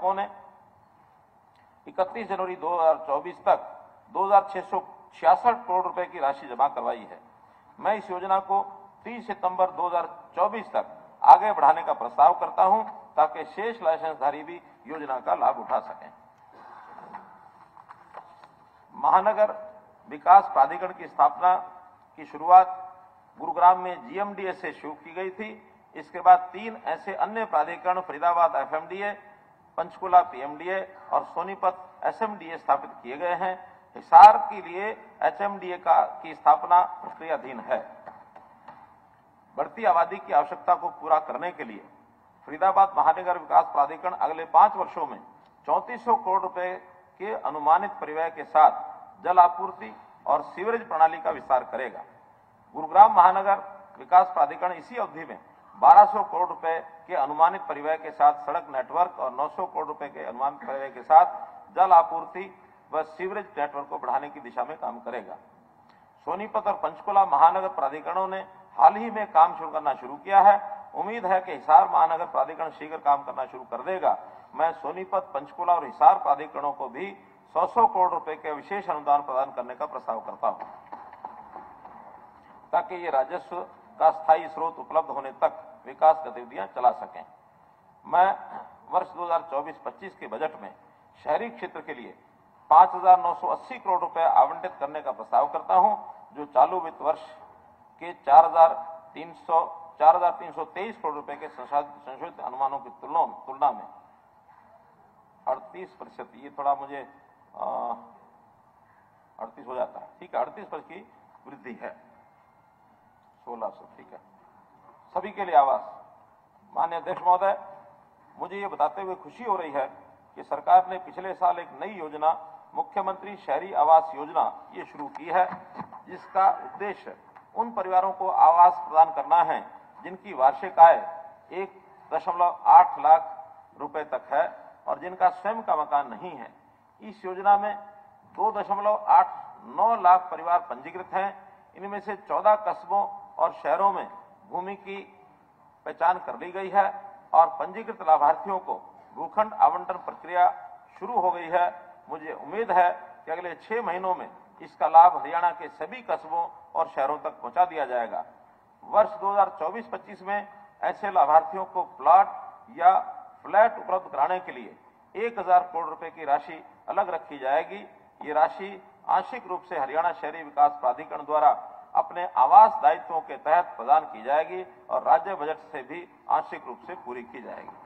हितधारकों ने 31 जनवरी 2024 तक दो हज़ार छह सौ छियासठ करोड़ रुपए की राशि जमा करवाई है। मैं इस योजना को 30 सितंबर 2024 तक आगे बढ़ाने का प्रस्ताव करता हूँ, ताकि शेष लाइसेंसधारी भी योजना का लाभ उठा सकें। महानगर विकास प्राधिकरण की स्थापना की शुरुआत गुरुग्राम में जीएमडीए से शुरू की गई थी। इसके बाद तीन ऐसे अन्य प्राधिकरण, फरीदाबाद एफएमडीए पंचकुला पीएमडीए और सोनीपत एसएमडीए स्थापित किए गए हैं। हिसार के लिए एचएमडीए का, की स्थापना प्रक्रियाधीन है। बढ़ती आबादी की आवश्यकता को पूरा करने के लिए फरीदाबाद महानगर विकास प्राधिकरण अगले पाँच वर्षों में चौंतीस करोड़ रुपए के अनुमानित परिव्यय के साथ जल आपूर्ति और सीवरेज प्रणाली का विस्तार करेगा। गुरुग्राम महानगर विकास प्राधिकरण इसी अवधि में 1200 करोड़ रुपए के अनुमानित परिव्यय के साथ सड़क नेटवर्क और 900 करोड़ रुपए के अनुमानित परिव्यय के साथ जल आपूर्ति व सीवरेज नेटवर्क को बढ़ाने की दिशा में काम करेगा। सोनीपत और पंचकुला महानगर प्राधिकरणों ने हाल ही में काम शुरू करना शुरू किया है। उम्मीद है कि हिसार महानगर प्राधिकरण शीघ्र काम करना शुरू कर देगा। मैं सोनीपत, पंचकुला और हिसार प्राधिकरणों को भी सौ सौ करोड़ रुपए के विशेष अनुदान प्रदान करने का प्रस्ताव करता हूँ। ताकि ये राजस्व का स्थायी स्रोत उपलब्ध होने तक विकास गतिविधियाँ चला सकें। मैं वर्ष 2024-25 के बजट में शहरी क्षेत्र के लिए 5,980 करोड़ रुपए आवंटित करने का प्रस्ताव करता हूँ जो चालू वित्त वर्ष के 4,300 4,323 करोड़ रुपए के संशोधित अनुमानों की तुलना में अड़तीस प्रतिशत ये थोड़ा मुझे अड़तीस हो जाता है। ठीक है अड़तीस प्रतिशत की वृद्धि है। सोलह सौ ठीक है। सभी के लिए आवास मान्य अध्यक्ष महोदय, मुझे ये बताते हुए खुशी हो रही है कि सरकार ने पिछले साल एक नई योजना, मुख्यमंत्री शहरी आवास योजना, ये शुरू की है, जिसका उद्देश्य उन परिवारों को आवास प्रदान करना है, जिनकी वार्षिक आय एक दशमलव आठ लाख रुपए तक है और जिनका स्वयं का मकान नहीं है। इस योजना में दो दशमलव आठ नौ लाख परिवार पंजीकृत हैं। इनमें से चौदह कस्बों और शहरों में भूमि की पहचान कर ली गई है और पंजीकृत लाभार्थियों को भूखंड आवंटन प्रक्रिया शुरू हो गई है। मुझे उम्मीद है कि अगले छह महीनों में इसका लाभ हरियाणा के सभी कस्बों और शहरों तक पहुँचा दिया जाएगा। वर्ष 2024-25 में ऐसे लाभार्थियों को प्लाट या फ्लैट उपलब्ध कराने के लिए 1000 करोड़ रुपए की राशि अलग रखी जाएगी। ये राशि आंशिक रूप से हरियाणा शहरी विकास प्राधिकरण द्वारा अपने आवास दायित्वों के तहत प्रदान की जाएगी और राज्य बजट से भी आंशिक रूप से पूरी की जाएगी।